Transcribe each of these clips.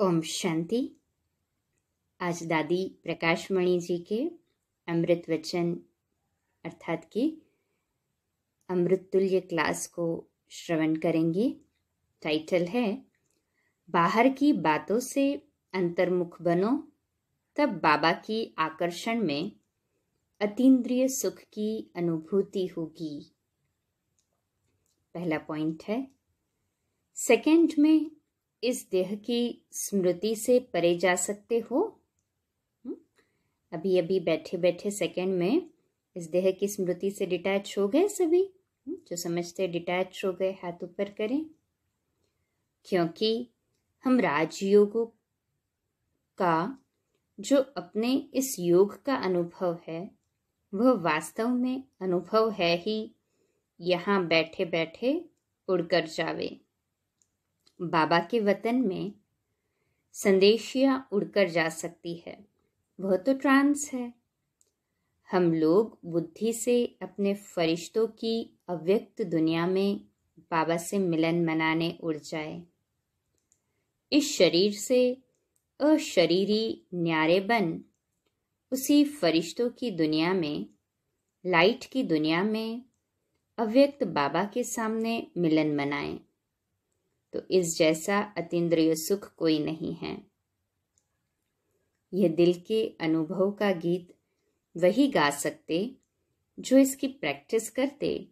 ओम शांति। आज दादी प्रकाशमणि जी के अमृत वचन अर्थात की अमृत तुल्य क्लास को श्रवण करेंगे। टाइटल है, बाहर की बातों से अंतर्मुख बनो, तब बाबा की आकर्षण में अतीन्द्रिय सुख की अनुभूति होगी। पहला पॉइंट है सेकंड में इस देह की स्मृति से परे जा सकते हो। हम्म? अभी अभी बैठे बैठे सेकंड में इस देह की स्मृति से डिटैच हो गए सभी। हम्म? जो समझते डिटैच हो गए, हाथ ऊपर करें। क्योंकि हम राजयोग का, जो अपने इस योग का अनुभव है, वह वास्तव में अनुभव है ही। यहाँ बैठे बैठे उड़कर जावे। बाबा के वतन में संदेशिया उड़कर जा सकती है। वह तो ट्रांस है। हम लोग बुद्धि से अपने फरिश्तों की अव्यक्त दुनिया में बाबा से मिलन मनाने उड़ जाए। इस शरीर से अशरीरी न्यारे बन उसी फरिश्तों की दुनिया में, लाइट की दुनिया में अव्यक्त बाबा के सामने मिलन मनाएँ। तो इस जैसा अतीन्द्रिय सुख कोई नहीं है। यह दिल के अनुभव का गीत वही गा सकते जो इसकी प्रैक्टिस करते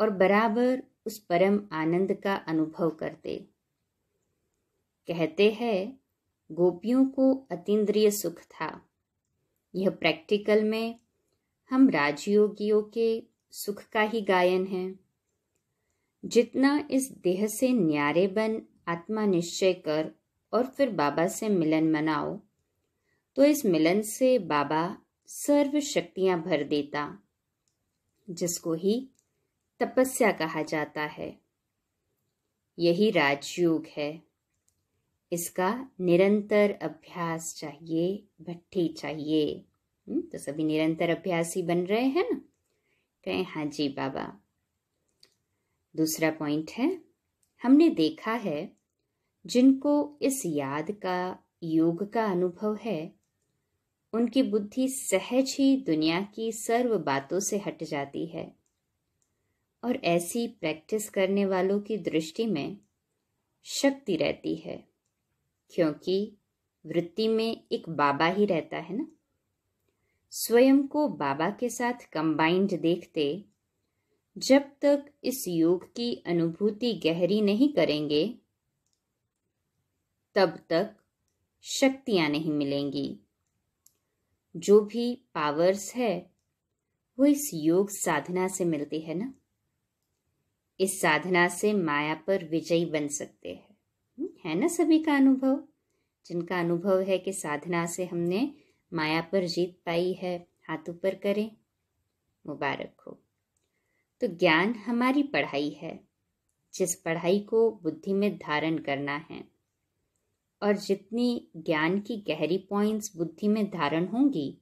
और बराबर उस परम आनंद का अनुभव करते। कहते हैं, गोपियों को अतीन्द्रिय सुख था। यह प्रैक्टिकल में हम राजयोगियों के सुख का ही गायन है। जितना इस देह से न्यारे बन आत्मा निश्चय कर और फिर बाबा से मिलन मनाओ तो इस मिलन से बाबा सर्व शक्तियाँ भर देता जिसको ही तपस्या कहा जाता है। यही राजयोग है। इसका निरंतर अभ्यास चाहिए भट्टी चाहिए। हम्म, तो सभी निरंतर अभ्यासी बन रहे हैं ना? कहें हाँ जी बाबा। दूसरा पॉइंट है, हमने देखा है, जिनको इस याद का, योग का अनुभव है, उनकी बुद्धि सहज ही दुनिया की सर्व बातों से हट जाती है। और ऐसी प्रैक्टिस करने वालों की दृष्टि में शक्ति रहती है, क्योंकि वृत्ति में एक बाबा ही रहता है ना। स्वयं को बाबा के साथ कंबाइंड देखते जब तक इस योग की अनुभूति गहरी नहीं करेंगे तब तक शक्तियाँ नहीं मिलेंगी। जो भी पावर्स है वो इस योग साधना से मिलती है ना? इस साधना से माया पर विजयी बन सकते हैं। हम्म, है ना सभी का अनुभव? जिनका अनुभव है कि साधना से हमने माया पर जीत पाई है हाथ ऊपर करें। मुबारक हो। तो ज्ञान हमारी पढ़ाई है, जिस पढ़ाई को बुद्धि में धारण करना है। और जितनी ज्ञान की गहरी पॉइंट्स बुद्धि में धारण होंगी,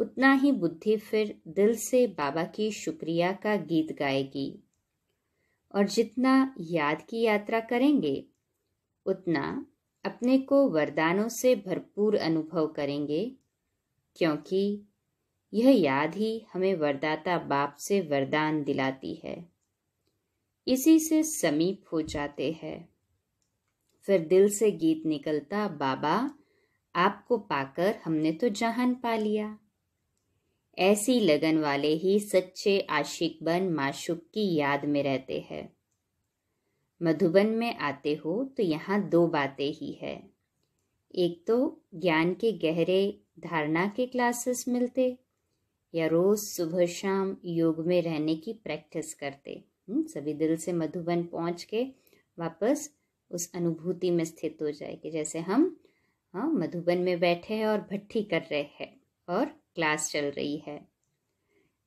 उतना ही बुद्धि फिर दिल से बाबा की शुक्रिया का गीत गाएगी। और जितना याद की यात्रा करेंगे, उतना अपने को वरदानों से भरपूर अनुभव करेंगे, क्योंकि यह याद ही हमें वरदाता बाप से वरदान दिलाती है। इसी से समीप हो जाते हैं। फिर दिल से गीत निकलता, बाबा, आपको पाकर हमने तो जहान पा लिया। ऐसी लगन वाले ही सच्चे आशिक बन माशुक की याद में रहते हैं। मधुबन में आते हो तो यहाँ दो बातें ही है। एक तो ज्ञान के गहरे धारणा के क्लासेस मिलते या रोज सुबह शाम योग में रहने की प्रैक्टिस करते। हम्म, सभी दिल से मधुबन पहुँच के वापस उस अनुभूति में स्थित हो जाए कि जैसे हम हाँ मधुबन में बैठे हैं और भट्टी कर रहे हैं और क्लास चल रही है।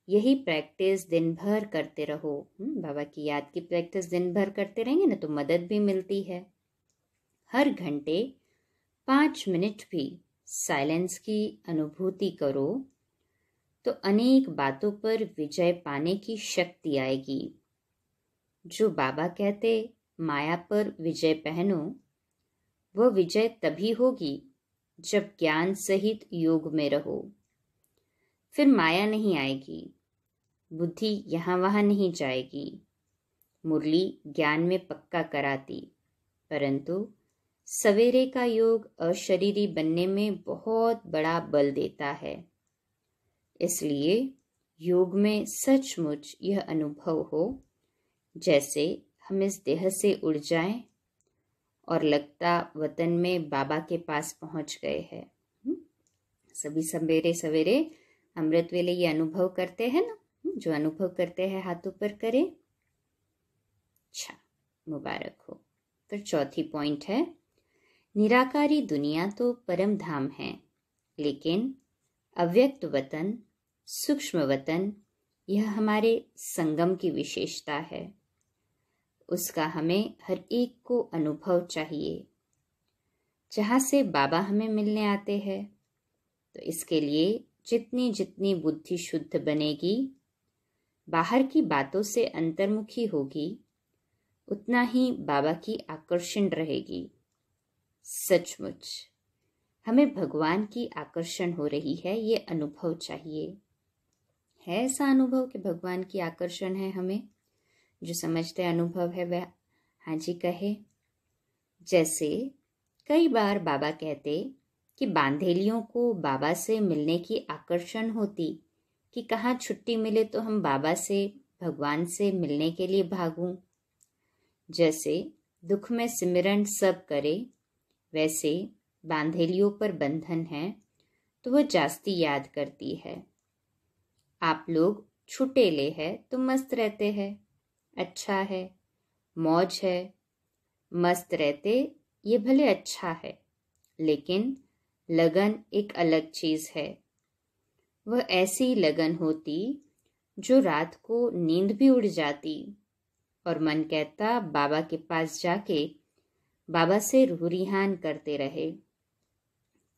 यही प्रैक्टिस दिन भर करते रहो। हम्म, बाबा की याद की प्रैक्टिस दिन भर करते रहेंगे ना तो मदद भी मिलती है। हर घंटे पाँच मिनट भी साइलेंस की अनुभूति करो। तो अनेक बातों पर विजय पाने की शक्ति आएगी। जो बाबा कहते, माया पर विजय पहनो वह विजय तभी होगी जब ज्ञान सहित योग में रहो। फिर माया नहीं आएगी, बुद्धि यहाँ वहाँ नहीं जाएगी। मुरली ज्ञान में पक्का कराती, परंतु सवेरे का योग अशरीरी बनने में बहुत बड़ा बल देता है। इसलिए योग में सचमुच यह अनुभव हो, जैसे हम इस देह से उड़ जाएँ और लगता वतन में बाबा के पास पहुँच गए हैं हम्म? सभी सवेरे सवेरे अमृत वेले ये अनुभव करते हैं ना हम्म? जो अनुभव करते हैं, हाथ ऊपर करें अच्छा मुबारक हो फिर चौथी पॉइंट है, निराकारी दुनिया तो परम धाम है, लेकिन अव्यक्त वतन सूक्ष्म वतन, यह हमारे संगम की विशेषता है। उसका हमें हर एक को अनुभव चाहिए। जहाँ से बाबा हमें मिलने आते हैं तो इसके लिए जितनी जितनी बुद्धि शुद्ध बनेगी, बाहर की बातों से अंतर्मुखी होगी, उतना ही बाबा की आकर्षण रहेगी। सचमुच, हमें भगवान की आकर्षण हो रही है, ये अनुभव चाहिए। है ऐसा अनुभव कि भगवान की आकर्षण है हमें? जो समझते अनुभव है वह हाँ जी, कहे। जैसे कई बार बाबा कहते कि बांधेलियों को बाबा से मिलने की आकर्षण होती कि कहाँ छुट्टी मिले तो हम बाबा से, भगवान से मिलने के लिए भागूं। जैसे दुख में सिमरन सब करे, वैसे बांधेलियों पर बंधन है तो वह जास्ती याद करती है। आप लोग छुटेले है तो मस्त रहते हैं। अच्छा है, मौज है। मस्त रहते, ये भले अच्छा है, लेकिन लगन एक अलग चीज़ है। वह ऐसी लगन होती, जो रात को नींद भी उड़ जाती, और मन कहता, बाबा के पास जाके बाबा से रूरिहान करते रहे।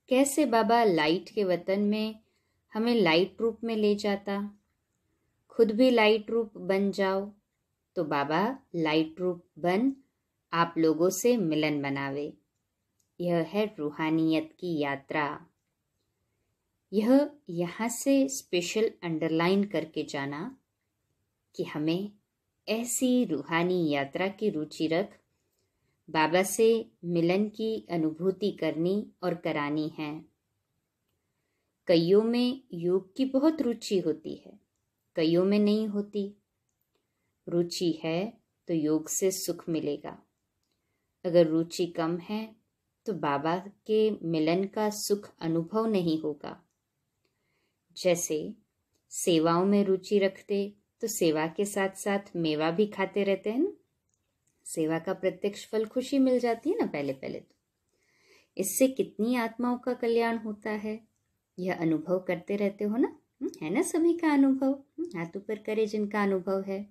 कैसे बाबा लाइट के वतन में हमें लाइट रूप में ले जाता। खुद भी लाइट रूप बन जाओ। तो बाबा लाइट रूप बन, आप लोगों से मिलन बनावे। यह है रूहानियत की यात्रा। यह यहाँ से स्पेशल अंडरलाइन करके जाना कि हमें ऐसी रूहानी यात्रा की रुचि रख। बाबा से मिलन की अनुभूति करनी और करानी है। कईयों में योग की बहुत रुचि होती है, कईयों में नहीं होती। रुचि है तो योग से सुख मिलेगा। अगर रुचि कम है तो बाबा के मिलन का सुख अनुभव नहीं होगा। जैसे सेवाओं में रुचि रखते तो सेवा के साथ साथ मेवा भी खाते रहते हैं ना? सेवा का प्रत्यक्ष फल खुशी मिल जाती है ना पहले पहले तो। इससे कितनी आत्माओं का कल्याण होता है? यह अनुभव करते रहते हो ना? हम्म, है ना सभी का अनुभव? हम्म, हाथ ऊपर करे जिनका अनुभव है।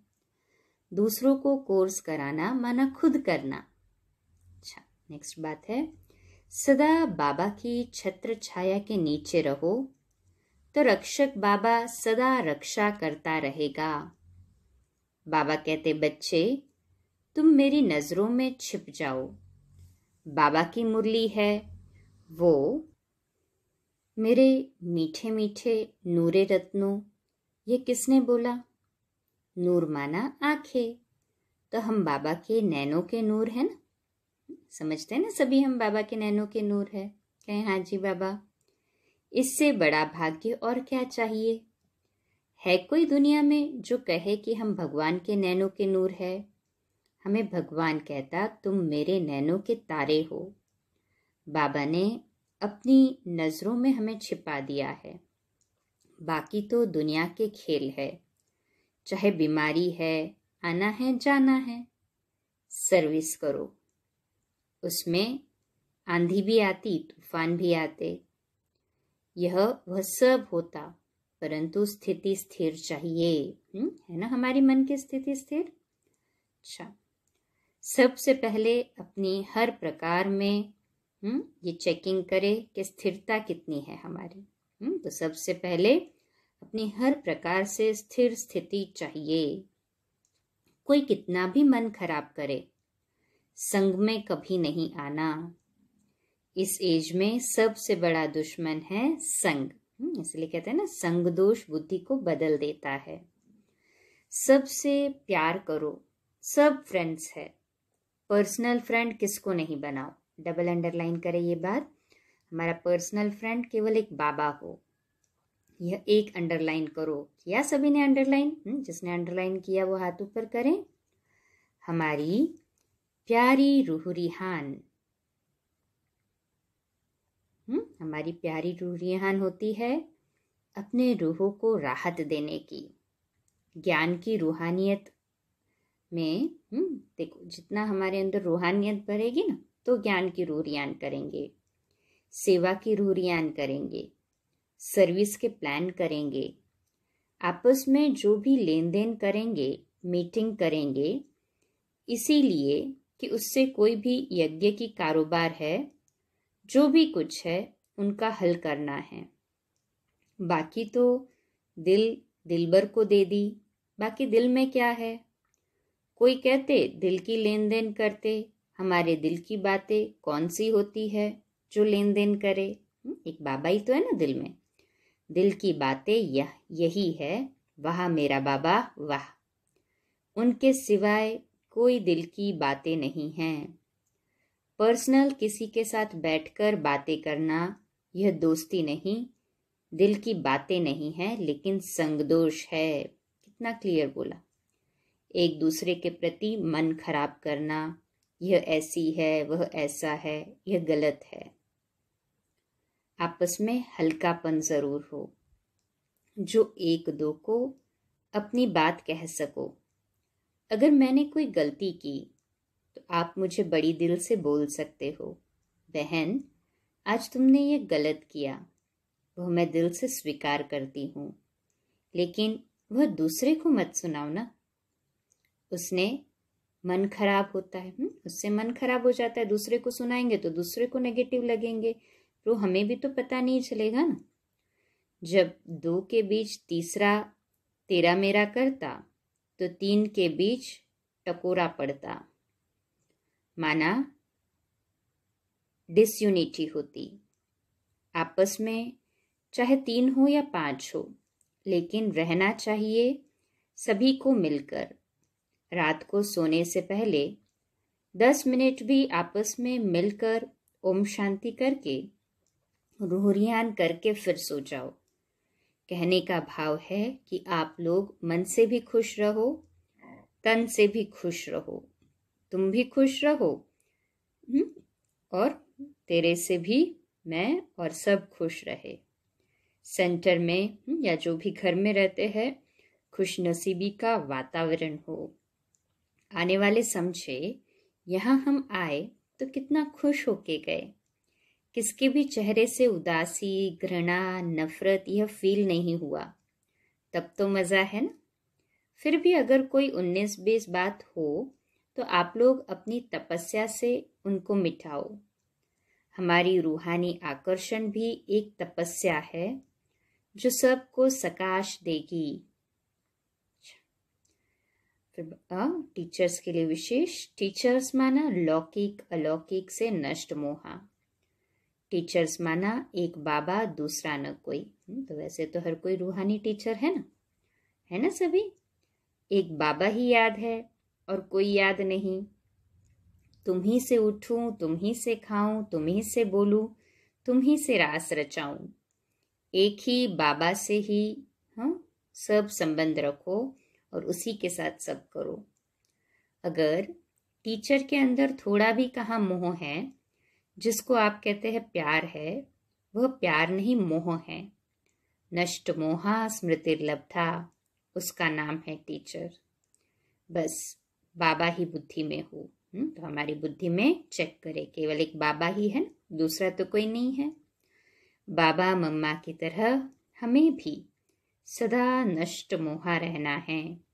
दूसरों को कोर्स कराना माना खुद करना। अच्छा नेक्स्ट बात है। सदा बाबा की छत्र छाया के नीचे रहो तो रक्षक बाबा सदा रक्षा करता रहेगा। बाबा कहते बच्चे तुम मेरी नज़रों में छिप जाओ। बाबा की मुरली है वो मेरे मीठे मीठे नूरे रत्नों, ये किसने बोला? नूर माना आँखें। तो हम बाबा के नैनों के नूर है ना? समझते हैं ना सभी हम बाबा के नैनों के नूर है? कहें हाँ जी बाबा। इससे बड़ा भाग्य और क्या चाहिए? है कोई दुनिया में जो कहे कि हम भगवान के नैनों के नूर है? हमें भगवान कहता, तुम मेरे नैनों के तारे हो। बाबा ने अपनी नज़रों में हमें छिपा दिया है। बाकी तो दुनिया के खेल है। चाहे बीमारी है, आना है, जाना है। सर्विस करो। उसमें आंधी भी आती, तूफ़ान भी आते। यह वह सब होता, परंतु स्थिति स्थिर चाहिए। हुँ? है ना हमारी मन की स्थिति स्थिर? अच्छा। सबसे पहले अपनी हर प्रकार में हम्म ये चेकिंग करे कि स्थिरता कितनी है हमारी। हम्म तो सबसे पहले अपनी हर प्रकार से स्थिर स्थिति चाहिए। कोई कितना भी मन खराब करे संग में कभी नहीं आना। इस एज में सबसे बड़ा दुश्मन है संग। हम्म, इसलिए कहते हैं ना संग दोष बुद्धि को बदल देता है। सबसे प्यार करो सब फ्रेंड्स है। पर्सनल फ्रेंड किसको नहीं बनाओ? डबल अंडरलाइन करें ये बात। हमारा पर्सनल फ्रेंड केवल एक बाबा हो। यह एक अंडरलाइन करो। किया सभी ने अंडरलाइन? हम्म, जिसने अंडरलाइन किया वो हाथ ऊपर करें। हमारी प्यारी रूहरिहान हम्म हमारी प्यारी रूहरिहान होती है अपने रूहों को राहत देने की। ज्ञान की रूहानियत में हम्म देखो जितना हमारे अंदर रूहानियत भरेगी ना तो ज्ञान की रूहरियान करेंगे, सेवा की रूहरियान करेंगे सर्विस के प्लान करेंगे, आपस में जो भी लेन देन करेंगे मीटिंग करेंगे, इसीलिए कि उससे कोई भी यज्ञ की कारोबार है, जो भी कुछ है, उनका हल करना है। बाकी तो दिल दिलबर को दे दी, बाकी दिल में क्या है? कोई कहते, दिल की लेन देन करते हमारे दिल की बातें कौन सी होती है जो लेन देन करे? हम्म, एक बाबा ही तो है ना दिल में। दिल की बातें यह यही है वह मेरा बाबा वाह। उनके सिवाय कोई दिल की बातें नहीं हैं। पर्सनल किसी के साथ बैठकर बातें करना यह दोस्ती नहीं। दिल की बातें नहीं है लेकिन संगदोष है। कितना क्लियर बोला। एक दूसरे के प्रति मन खराब करना यह ऐसी है, वह ऐसा है, यह गलत है। आपस में हल्कापन ज़रूर हो। जो एक दो को अपनी बात कह सको। अगर मैंने कोई गलती की तो आप मुझे बड़ी दिल से बोल सकते हो, बहन, आज तुमने ये गलत किया। वह मैं दिल से स्वीकार करती हूँ। लेकिन वह दूसरे को मत सुनाओ ना। उसने मन खराब होता है हुँ? उससे मन खराब हो जाता है, दूसरे को सुनाएँगे तो दूसरे को नेगेटिव लगेंगे। तो हमें भी तो पता नहीं चलेगा ना। जब दो के बीच तीसरा तेरा मेरा करता तो तीन के बीच टकोरा पड़ता। माना डिसयूनिटी होती। आपस में चाहे तीन हो या पाँच हो, लेकिन रहना चाहिए सभी को मिलकर। रात को सोने से पहले दस मिनट भी आपस में मिलकर ओम शांति करके, रूहरियान करके फिर सो जाओ। कहने का भाव है कि आप लोग मन से भी खुश रहो, तन से भी खुश रहो। तुम भी खुश रहो। हम्म? और तेरे से भी मैं और सब खुश रहे। सेंटर में या जो भी घर में रहते हैं खुश नसीबी का वातावरण हो। आने वाले समझे, यहाँ हम आए तो कितना खुश होके गए। किसके भी चेहरे से उदासी, घृणा, नफरत यह फील नहीं हुआ। तब तो मज़ा है ना? फिर भी अगर कोई उन्नीस बीस बात हो तो आप लोग अपनी तपस्या से उनको मिटाओ। हमारी रूहानी आकर्षण भी एक तपस्या है, जो सबको सकाश देगी। टीचर्स के लिए विशेष टीचर्स माना लौकिक अलौकिक से नष्ट मोहा। टीचर्स माना एक बाबा दूसरा न कोई। हम्म, तो वैसे तो हर कोई रूहानी टीचर है ना? है ना सभी? एक बाबा ही याद है और कोई याद नहीं। तुम ही से उठूं तुम ही से खाऊं तुम ही से बोलूँ तुम ही से रास रचाऊं। एक ही बाबा से ही हाँ सब संबंध रखो। और उसी के साथ सब करो। अगर टीचर के अंदर थोड़ा भी कहाँ मोह है जिसको आप कहते हैं प्यार है वह प्यार नहीं मोह है। नष्ट मोहा स्मृतिर्लब्धा उसका नाम है टीचर। बस बाबा ही बुद्धि में हो हम्म, तो हमारी बुद्धि में चेक करें केवल एक बाबा ही है दूसरा तो कोई नहीं है। बाबा मम्मा की तरह हमें भी सदा नष्ट मोहा रहना है।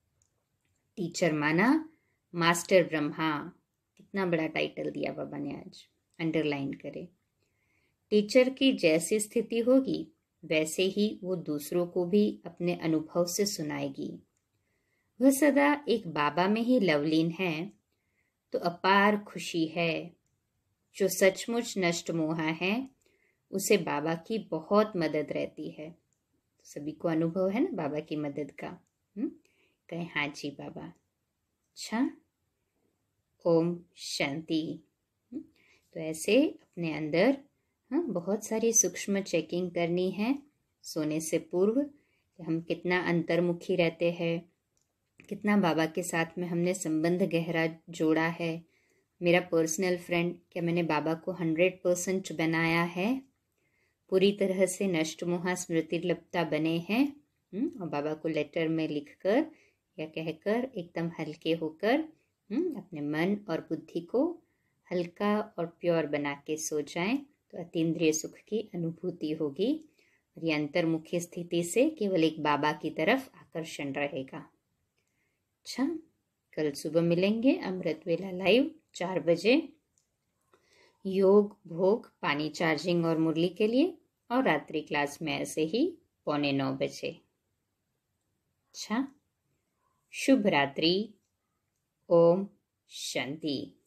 टीचर माना मास्टर ब्रह्मा कितना बड़ा टाइटल दिया बाबा ने आज अंडरलाइन करें। टीचर की जैसी स्थिति होगी, वैसे ही वो दूसरों को भी अपने अनुभव से सुनाएगी। वह सदा एक बाबा में ही लवलीन है तो अपार खुशी है। जो सचमुच नष्ट मोहा है, उसे बाबा की बहुत मदद रहती है। सभी को अनुभव है ना बाबा की मदद का? हम्म? कहे हाँ। जी बाबा। अच्छा। ओम शांति। हम्म? तो ऐसे अपने अंदर हाँ बहुत सारी सूक्ष्म चेकिंग करनी है। सोने से पूर्व हम कितना अंतर्मुखी रहते हैं कितना बाबा के साथ में हमने संबंध गहरा जोड़ा है। मेरा पर्सनल फ्रेंड क्या मैंने बाबा को हंड्रेड परसेंट बनाया है? पूरी तरह से नष्ट मोहा स्मृति लपता बने हैं। हम्म, और बाबा को लेटर में लिखकर या कहकर एकदम हल्के होकर हम्म, अपने मन और बुद्धि को हल्का और प्योर बना के सो जाएँ तो अतीन्द्रिय सुख की अनुभूति होगी और ये अंतर्मुखी स्थिति से केवल एक बाबा की तरफ़ आकर्षण रहेगा। अच्छा कल सुबह मिलेंगे अमृत वेला लाइव चार बजे। योग भोग पानी चार्जिंग और मुरली के लिए और रात्रि क्लास में ऐसे ही पौने नौ बजे। अच्छा शुभ रात्रि ओम शांति।